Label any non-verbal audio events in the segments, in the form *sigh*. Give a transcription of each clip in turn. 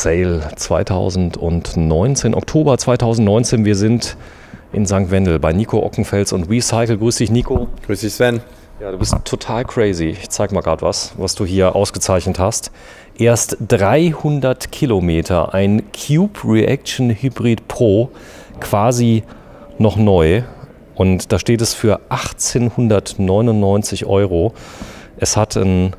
Sale 2019, Oktober 2019. Wir sind in St. Wendel bei Nico Ockenfels und Recycle. Grüß dich, Nico. Grüß dich, Sven. Ja, du bist total crazy. Ich zeig mal gerade was, was du hier ausgezeichnet hast. Erst 300 Kilometer, ein Cube Reaction Hybrid Pro, quasi noch neu. Und da steht es für 1899 Euro. Es hat einen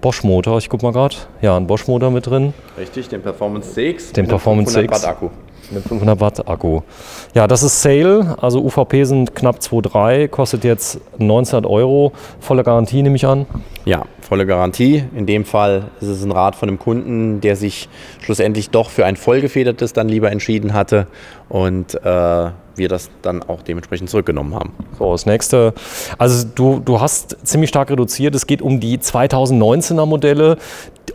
Bosch-Motor, ich guck mal gerade. Ja, ein Bosch-Motor mit drin. Richtig, den Performance CX. Den Performance 500 CX. Watt Akku. Mit 500 Watt Akku. Ja, das ist Sale, also UVP sind knapp 2,3, kostet jetzt 1900 Euro. Volle Garantie nehme ich an. Ja, volle Garantie. In dem Fall ist es ein Rad von einem Kunden, der sich schlussendlich doch für ein vollgefedertes dann lieber entschieden hatte und äh, wir das dann auch dementsprechend zurückgenommen haben. So, das nächste. Also du, du hast ziemlich stark reduziert. Es geht um die 2019er Modelle.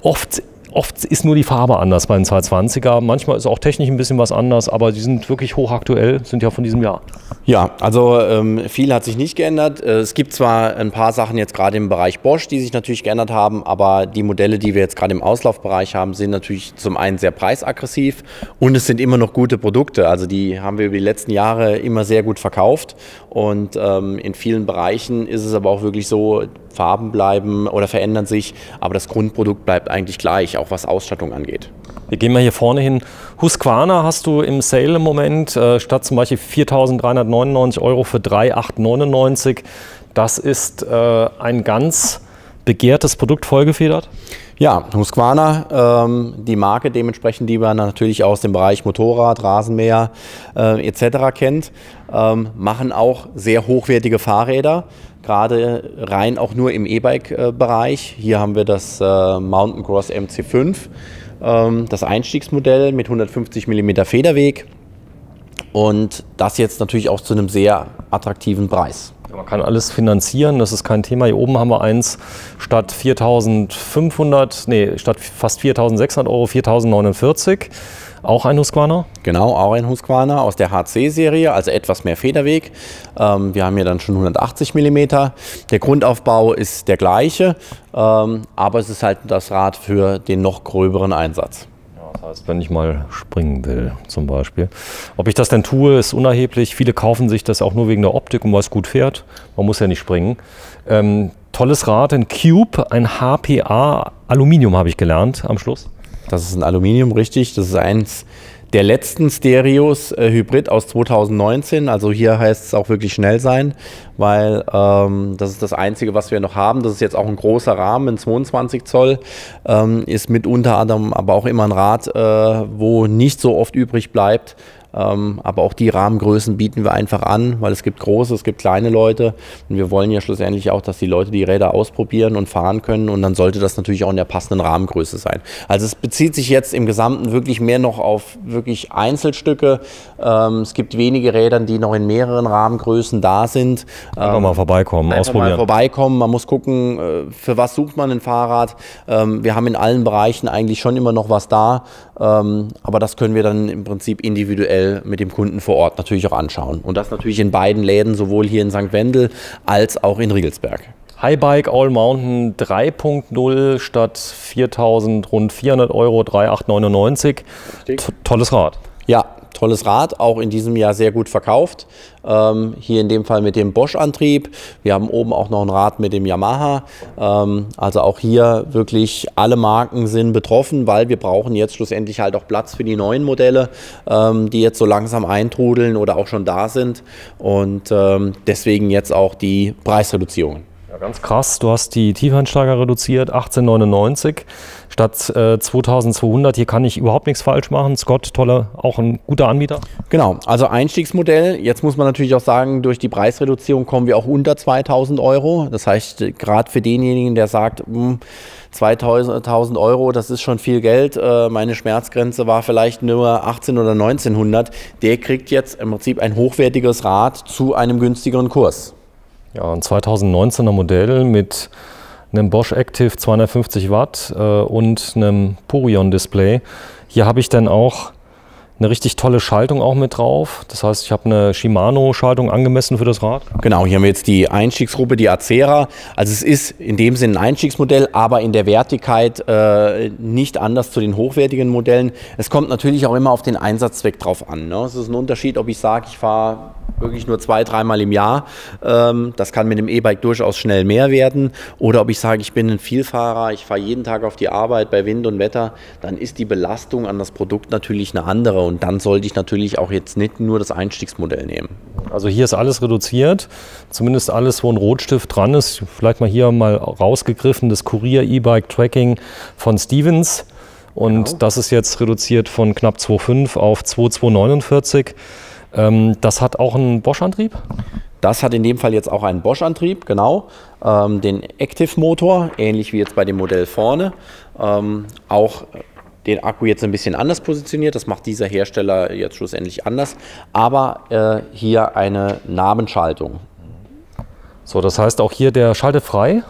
Oft Oft ist nur die Farbe anders bei den 220er. Manchmal ist auch technisch ein bisschen was anders, aber die sind wirklich hochaktuell, sind ja von diesem Jahr. Ja, also ähm, viel hat sich nicht geändert. Äh, es gibt zwar ein paar Sachen jetzt gerade im Bereich Bosch, die sich natürlich geändert haben, aber die Modelle, die wir jetzt gerade im Auslaufbereich haben, sind natürlich zum einen sehr preisaggressiv und es sind immer noch gute Produkte. Also die haben wir über die letzten Jahre immer sehr gut verkauft und ähm, in vielen Bereichen ist es aber auch wirklich so, Farben bleiben oder verändern sich, aber das Grundprodukt bleibt eigentlich gleich, auch was Ausstattung angeht. Wir gehen mal hier vorne hin. Husqvarna hast du im Sale im Moment äh, statt zum Beispiel 4.399 Euro für 3.899. Das ist äh, ein ganz begehrtes Produkt vollgefedert? Ja, Husqvarna, ähm, die Marke dementsprechend, die man natürlich aus dem Bereich Motorrad, Rasenmäher äh, etc. kennt, ähm, machen auch sehr hochwertige Fahrräder gerade rein auch nur im E-Bike-Bereich. Hier haben wir das äh, Mountain Cross MC5, ähm, das Einstiegsmodell mit 150 mm Federweg und das jetzt natürlich auch zu einem sehr attraktiven Preis. Man kann alles finanzieren, das ist kein Thema. Hier oben haben wir eins statt 4.500, nee, statt fast 4.600 Euro 4.049. Auch ein Husqvarna? Genau, auch ein Husqvarna aus der HC-Serie, also etwas mehr Federweg. Ähm, wir haben hier dann schon 180 mm. Der Grundaufbau ist der gleiche, ähm, aber es ist halt das Rad für den noch gröberen Einsatz. Das heißt, wenn ich mal springen will, zum Beispiel. Ob ich das denn tue, ist unerheblich. Viele kaufen sich das auch nur wegen der Optik und weil es gut fährt. Man muss ja nicht springen. Ähm, tolles Rad, ein Cube, ein HPA Aluminium habe ich gelernt am Schluss. Das ist ein Aluminium, richtig. Das ist eins der letzten Stereos äh, Hybrid aus 2019. Also hier heißt es auch wirklich schnell sein, weil ähm, das ist das Einzige, was wir noch haben. Das ist jetzt auch ein großer Rahmen, ein 22 Zoll, ähm, ist mit unter anderem aber auch immer ein Rad, äh, wo nicht so oft übrig bleibt. Ähm, aber auch die Rahmengrößen bieten wir einfach an, weil es gibt große, es gibt kleine Leute. Und wir wollen ja schlussendlich auch, dass die Leute die Räder ausprobieren und fahren können. Und dann sollte das natürlich auch in der passenden Rahmengröße sein. Also es bezieht sich jetzt im Gesamten wirklich mehr noch auf wirklich Einzelstücke. Ähm, es gibt wenige Räder, die noch in mehreren Rahmengrößen da sind. Einfach ähm, mal vorbeikommen, einfach ausprobieren. Mal vorbeikommen. Man muss gucken, äh, für was sucht man ein Fahrrad. Wir haben in allen Bereichen eigentlich schon immer noch was da. Aber das können wir dann im Prinzip individuell individuell mit dem Kunden vor Ort natürlich auch anschauen. Und das natürlich in beiden Läden, sowohl hier in St. Wendel als auch in Riegelsberg. Highbike All Mountain 3.0 statt 4000 rund 400 Euro 3899. Tolles Rad. Ja, tolles Rad, auch in diesem Jahr sehr gut verkauft. Ähm, hier in dem Fall mit dem Bosch-Antrieb. Wir haben oben auch noch ein Rad mit dem Yamaha. Ähm, also auch hier wirklich alle Marken sind betroffen, weil wir brauchen jetzt schlussendlich halt auch Platz für die neuen Modelle, ähm, die jetzt so langsam eintrudeln oder auch schon da sind. Und ähm, deswegen jetzt auch die Preisreduzierungen. Ja, ganz krass. Du hast die Tiefeinsteiger reduziert, 1899 statt äh, 2200. Hier kann ich überhaupt nichts falsch machen. Scott, toller, auch ein guter Anbieter. Genau, also Einstiegsmodell. Jetzt muss man natürlich auch sagen, durch die Preisreduzierung kommen wir auch unter 2000 Euro. Das heißt, gerade für denjenigen, der sagt, mh, 2000 Euro, das ist schon viel Geld. Äh, meine Schmerzgrenze war vielleicht nur 18 oder 1900. Der kriegt jetzt im Prinzip ein hochwertiges Rad zu einem günstigeren Kurs. Ja, ein 2019er Modell mit einem Bosch Active 250 Watt äh, und einem Purion Display. Hier habe ich dann auch eine richtig tolle Schaltung auch mit drauf. Das heißt, ich habe eine Shimano-Schaltung angemessen für das Rad. Genau, hier haben wir jetzt die Einstiegsgruppe, die Acera. Also es ist in dem Sinne ein Einstiegsmodell, aber in der Wertigkeit äh, nicht anders zu den hochwertigen Modellen. Es kommt natürlich auch immer auf den Einsatzzweck drauf an. Ne? Es ist ein Unterschied, ob ich sage, ich fahre wirklich nur zwei, dreimal im Jahr. Ähm, das kann mit dem E-Bike durchaus schnell mehr werden. Oder ob ich sage, ich bin ein Vielfahrer, ich fahre jeden Tag auf die Arbeit bei Wind und Wetter, dann ist die Belastung an das Produkt natürlich eine andere. Und dann sollte ich natürlich auch jetzt nicht nur das Einstiegsmodell nehmen. Also hier ist alles reduziert, zumindest alles, wo ein Rotstift dran ist. Vielleicht mal hier mal rausgegriffen, das Kurier E-Bike Tracking von Stevens. Und genau. das ist jetzt reduziert von knapp 2,5 auf 2,249. Ähm, das hat auch einen Bosch-Antrieb? Das hat in dem Fall jetzt auch einen Bosch-Antrieb, genau. Ähm, den Active-Motor, ähnlich wie jetzt bei dem Modell vorne. Ähm, auch den Akku jetzt ein bisschen anders positioniert. Das macht dieser Hersteller jetzt schlussendlich anders. Aber äh, hier eine Nabenschaltung. So, das heißt auch hier der schaltet frei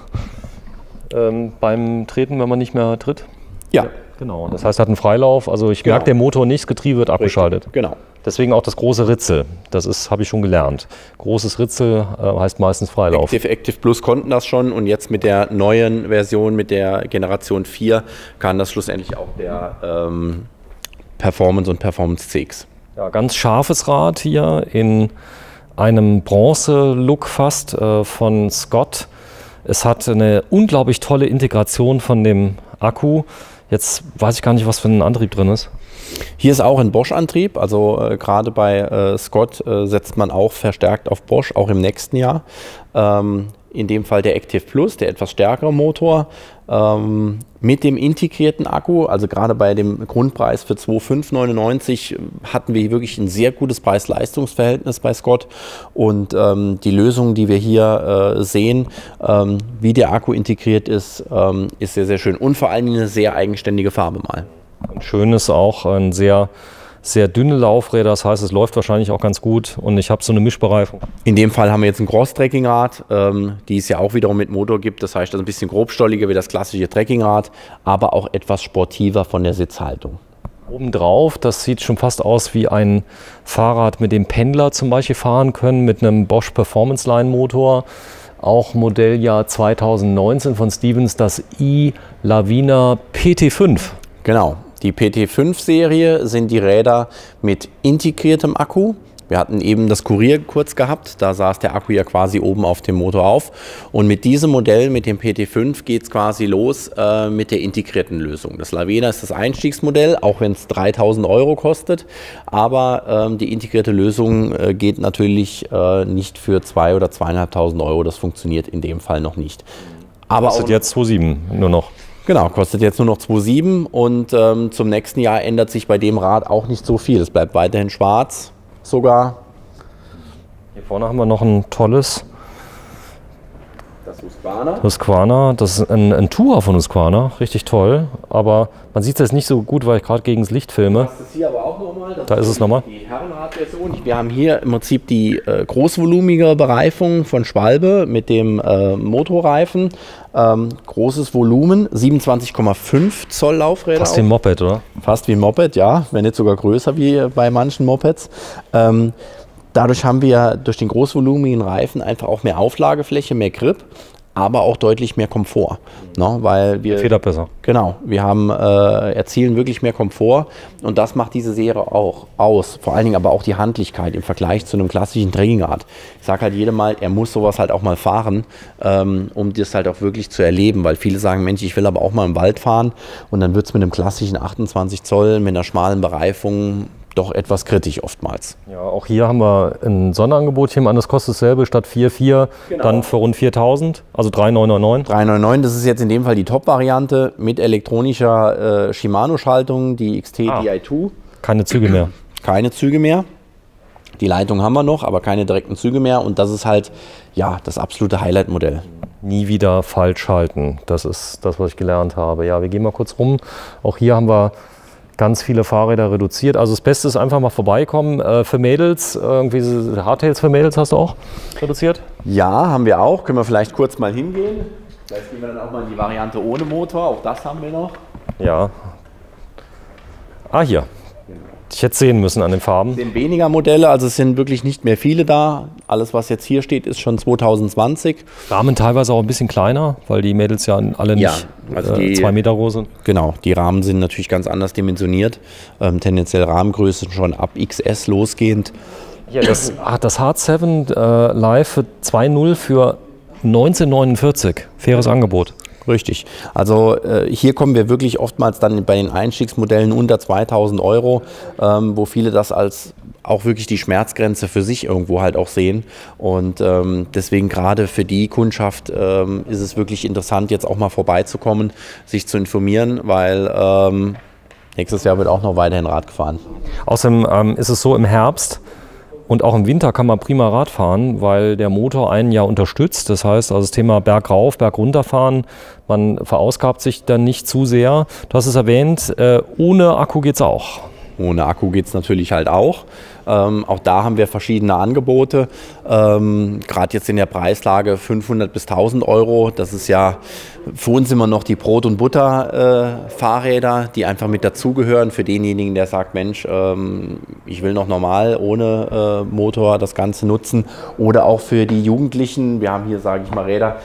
ähm, beim Treten, wenn man nicht mehr tritt? Ja. Genau, das heißt, er hat einen Freilauf. Also ich genau. merke, der Motor nicht, das Getriebe wird abgeschaltet. Richtig. Genau. Deswegen auch das große Ritzel. Das ist, habe ich schon gelernt. Großes Ritzel äh, heißt meistens Freilauf. Active, Active Plus konnten das schon und jetzt mit der neuen Version, mit der Generation 4, kann das schlussendlich auch der ähm, Performance und Performance CX. Ja, ganz scharfes Rad hier in einem Bronze-Look fast äh, von Scott. Es hat eine unglaublich tolle Integration von dem Akku. Jetzt weiß ich gar nicht, was für ein Antrieb drin ist. Hier ist auch ein Bosch-Antrieb, also äh, gerade bei äh, Scott äh, setzt man auch verstärkt auf Bosch, auch im nächsten Jahr. Ähm, in dem Fall der Active Plus, der etwas stärkere Motor, ähm, mit dem integrierten Akku, also gerade bei dem Grundpreis für 2,599 hatten wir wirklich ein sehr gutes Preis-Leistungs-Verhältnis bei Scott und ähm, die Lösung, die wir hier äh, sehen, ähm, wie der Akku integriert ist, ähm, ist sehr, sehr schön und vor allem eine sehr eigenständige Farbe mal. Schön ist auch ein sehr sehr dünne Laufräder, das heißt, es läuft wahrscheinlich auch ganz gut und ich habe so eine Mischbereifung. In dem Fall haben wir jetzt ein Cross-Trekkingrad, ähm, die es ja auch wiederum mit Motor gibt. Das heißt, das ist ein bisschen grobstolliger wie das klassische Trekkingrad, aber auch etwas sportiver von der Sitzhaltung. Obendrauf, das sieht schon fast aus wie ein Fahrrad, mit dem Pendler zum Beispiel fahren können, mit einem Bosch Performance Line Motor. Auch Modelljahr 2019 von Stevens, das i-Lavina PT5. Genau, die PT5-Serie sind die Räder mit integriertem Akku. Wir hatten eben das Kurier kurz gehabt, da saß der Akku ja quasi oben auf dem Motor auf. Und mit diesem Modell, mit dem PT5, geht es quasi los äh, mit der integrierten Lösung. Das Lavena ist das Einstiegsmodell, auch wenn es 3000 Euro kostet. Aber ähm, die integrierte Lösung äh, geht natürlich äh, nicht für 2.000 oder 2.500 Euro. Das funktioniert in dem Fall noch nicht. Aber kostet jetzt 2,7 nur noch. Genau, kostet jetzt nur noch 2,7 und ähm, zum nächsten Jahr ändert sich bei dem Rad auch nicht so viel. Es bleibt weiterhin schwarz sogar. Hier vorne haben wir noch ein tolles das Husqvarna. Husqvarna, das ist ein, ein Tour von Husqvarna, richtig toll. Aber man sieht es jetzt nicht so gut, weil ich gerade gegen das Licht filme. Das ist hier aber auch nochmal. Da ist es nochmal. Die Herrenradversion. Wir haben hier im Prinzip die äh, großvolumige Bereifung von Schwalbe mit dem äh, Motorreifen. Ähm, großes Volumen, 27,5 Zoll Laufräder. Fast wie ein Moped, oder? Fast wie ein Moped, ja. Wenn nicht sogar größer wie bei manchen Mopeds. Ähm, Dadurch haben wir durch den großvolumigen Reifen einfach auch mehr Auflagefläche, mehr Grip, aber auch deutlich mehr Komfort. Ne? Weil wir, Feder besser. Genau, wir haben, äh, erzielen wirklich mehr Komfort und das macht diese Serie auch aus. Vor allen Dingen aber auch die Handlichkeit im Vergleich zu einem klassischen Trekkingrad. Ich sage halt jedem Mal, er muss sowas halt auch mal fahren, ähm, um das halt auch wirklich zu erleben, weil viele sagen, Mensch, ich will aber auch mal im Wald fahren und dann wird es mit einem klassischen 28 Zoll, mit einer schmalen Bereifung doch etwas kritisch oftmals. Ja, auch hier haben wir ein Sonderangebot an, das kostet dasselbe statt 4,4 genau. dann für rund 4.000, also 3,999. 3,99, das ist jetzt in dem Fall die Top-Variante mit elektronischer äh, Shimano-Schaltung, die XT ah, Di2. Keine Züge mehr. Keine Züge mehr. Die Leitung haben wir noch, aber keine direkten Züge mehr und das ist halt ja das absolute Highlight-Modell. Nie wieder falsch halten, das ist das, was ich gelernt habe. Ja, wir gehen mal kurz rum. Auch hier haben wir ganz viele Fahrräder reduziert. Also das Beste ist einfach mal vorbeikommen. Äh, für Mädels, irgendwie Hardtails für Mädels hast du auch reduziert? Ja, haben wir auch. Können wir vielleicht kurz mal hingehen. Vielleicht gehen wir dann auch mal in die Variante ohne Motor. Auch das haben wir noch. Ja. Ah, hier. Ich hätte sehen müssen an den Farben. Es sind weniger Modelle, also es sind wirklich nicht mehr viele da. Alles, was jetzt hier steht, ist schon 2020. Rahmen teilweise auch ein bisschen kleiner, weil die Mädels ja alle nicht Ja, also äh, die- zwei Meter groß sind. Genau, die Rahmen sind natürlich ganz anders dimensioniert. Ähm, tendenziell Rahmengrößen schon ab XS losgehend. Ja, das, ah, das Hard 7 äh, Live für 2.0 für 1949. Faires Angebot. Richtig. Also äh, hier kommen wir wirklich oftmals dann bei den Einstiegsmodellen unter 2000 Euro, ähm, wo viele das als auch wirklich die Schmerzgrenze für sich irgendwo halt auch sehen. Und ähm, deswegen gerade für die Kundschaft ähm, ist es wirklich interessant, jetzt auch mal vorbeizukommen, sich zu informieren, weil ähm, nächstes Jahr wird auch noch weiterhin Rad gefahren. Außerdem ähm, ist es so im Herbst und auch im Winter kann man prima Rad fahren, weil der Motor einen ja unterstützt. Das heißt, also das Thema Berg rauf, Berg runter fahren, man verausgabt sich dann nicht zu sehr. Du hast es erwähnt, äh, ohne Akku geht es auch. Ohne Akku geht es natürlich halt auch. Ähm, auch da haben wir verschiedene Angebote. Ähm, Gerade jetzt in der Preislage 500 bis 1000 Euro. Das ist ja für uns immer noch die Brot- und Butter-Fahrräder, die einfach mit dazugehören. Für denjenigen, der sagt, Mensch, ähm, ich will noch normal ohne äh, Motor das Ganze nutzen. Oder auch für die Jugendlichen. Wir haben hier, sage ich mal, Räder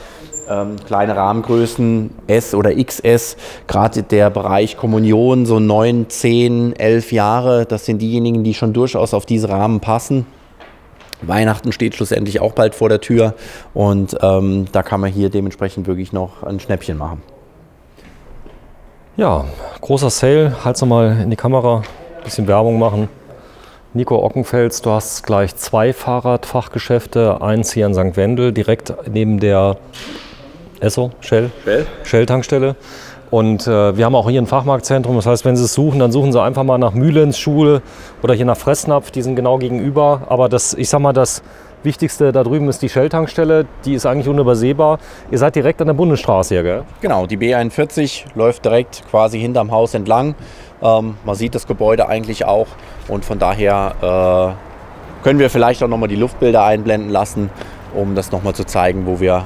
ähm, kleine Rahmengrößen S oder XS, gerade der Bereich Kommunion, so 9, 10, 11 Jahre, das sind diejenigen, die schon durchaus auf diese Rahmen passen. Weihnachten steht schlussendlich auch bald vor der Tür und ähm, da kann man hier dementsprechend wirklich noch ein Schnäppchen machen. Ja, großer Sale. Halt's nochmal in die Kamera, bisschen Werbung machen. Nico Ockenfels, du hast gleich zwei Fahrradfachgeschäfte, eins hier in St. Wendel, direkt neben der Esso, Shell, Shell? Shell-Tankstelle. Und äh, wir haben auch hier ein Fachmarktzentrum. Das heißt, wenn Sie es suchen, dann suchen Sie einfach mal nach Mühlens Schule oder hier nach Fressnapf. Die sind genau gegenüber. Aber das, ich sag mal, das Wichtigste da drüben ist die Shell-Tankstelle. Die ist eigentlich unübersehbar. Ihr seid direkt an der Bundesstraße hier, gell? Genau, die B41 läuft direkt quasi hinterm Haus entlang. Ähm, man sieht das Gebäude eigentlich auch und von daher äh, können wir vielleicht auch nochmal die Luftbilder einblenden lassen, um das nochmal zu zeigen, wo wir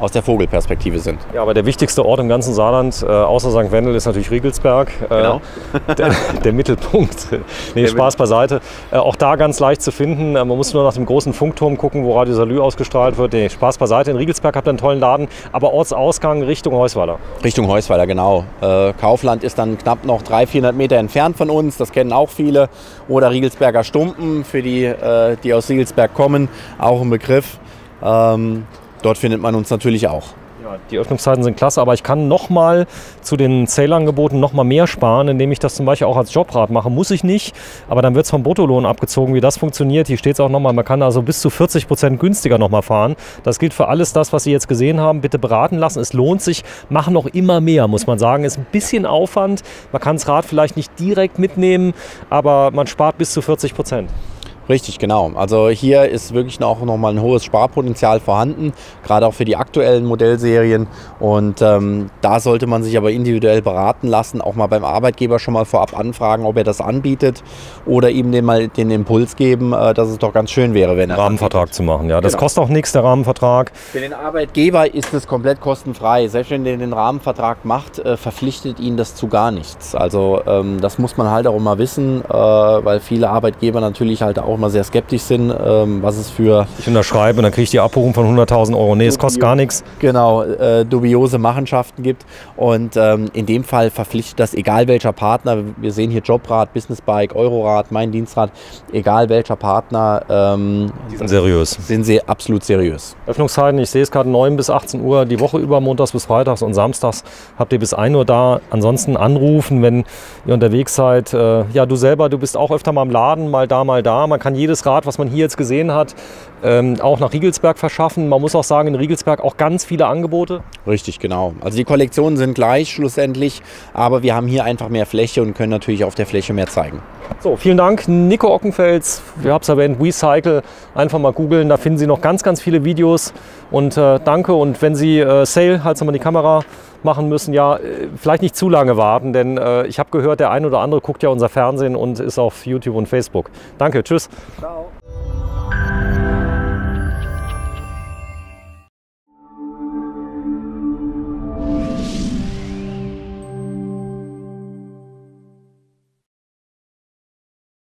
aus der Vogelperspektive sind. Ja, aber der wichtigste Ort im ganzen Saarland, äh, außer St. Wendel, ist natürlich Riegelsberg. Äh, Genau. *laughs* der, der Mittelpunkt. *laughs* nee, Spaß beiseite. Äh, auch da ganz leicht zu finden. Äh, man muss nur nach dem großen Funkturm gucken, wo Radio Salü ausgestrahlt wird. Nee, Spaß beiseite. In Riegelsberg habt ihr einen tollen Laden, aber Ortsausgang Richtung Heusweiler. Richtung Heusweiler, genau. Äh, Kaufland ist dann knapp noch 300, 400 Meter entfernt von uns. Das kennen auch viele. Oder Riegelsberger Stumpen, für die, äh, die aus Riegelsberg kommen, auch ein Begriff. Ähm, dort findet man uns natürlich auch. Die Öffnungszeiten sind klasse, aber ich kann noch mal zu den Sale-Angeboten noch mal mehr sparen, indem ich das zum Beispiel auch als Jobrad mache. Muss ich nicht, aber dann wird es vom Bruttolohn abgezogen. Wie das funktioniert, hier steht es auch noch mal, man kann also bis zu 40 Prozent günstiger noch mal fahren. Das gilt für alles das, was Sie jetzt gesehen haben. Bitte beraten lassen, es lohnt sich. Machen noch immer mehr, muss man sagen. Ist ein bisschen Aufwand. Man kann das Rad vielleicht nicht direkt mitnehmen, aber man spart bis zu 40 Prozent. Richtig, genau. Also hier ist wirklich auch nochmal ein hohes Sparpotenzial vorhanden, gerade auch für die aktuellen Modellserien. Und ähm, da sollte man sich aber individuell beraten lassen, auch mal beim Arbeitgeber schon mal vorab anfragen, ob er das anbietet oder ihm den mal den Impuls geben, äh, dass es doch ganz schön wäre, wenn er Rahmenvertrag zu machen. Ja, das Genau. kostet auch nichts, der Rahmenvertrag. Für den Arbeitgeber ist es komplett kostenfrei. Selbst wenn er den Rahmenvertrag macht, äh, verpflichtet ihn das zu gar nichts. Also ähm, das muss man halt auch immer wissen, äh, weil viele Arbeitgeber natürlich halt auch immer sehr skeptisch sind, ähm, was es für Ich unterschreibe und dann kriege ich die Abbuchung von 100.000 Euro. Nee, es kostet gar nichts. genau äh, dubiose Machenschaften gibt. Und ähm, in dem Fall verpflichtet das, egal welcher Partner, wir sehen hier Jobrad, Businessbike, Eurorad, mein Dienstrad, egal welcher Partner, ähm, Die sind seriös. sind sie absolut seriös. Öffnungszeiten, ich sehe es gerade 9 bis 18 Uhr die Woche über, montags bis freitags und samstags habt ihr bis 1 Uhr da. Ansonsten anrufen, wenn ihr unterwegs seid. Äh, ja, du selber, du bist auch öfter mal im Laden, mal da, mal da. Man kann jedes Rad, was man hier jetzt gesehen hat, ähm, auch nach Riegelsberg verschaffen. Man muss auch sagen, in Riegelsberg auch ganz viele Angebote. Richtig, genau. Also die Kollektionen sind gleich schlussendlich, aber wir haben hier einfach mehr Fläche und können natürlich auf der Fläche mehr zeigen. So, vielen Dank, Nico Ockenfels. Wir haben es erwähnt, WeCycle. Einfach mal googeln, da finden Sie noch ganz, ganz viele Videos. Und äh, danke. Und wenn Sie äh, Sale, halt mal die Kamera machen müssen, ja, äh, vielleicht nicht zu lange warten, denn äh, ich habe gehört, der ein oder andere guckt ja unser Fernsehen und ist auf YouTube und Facebook. Danke, tschüss. Ciao.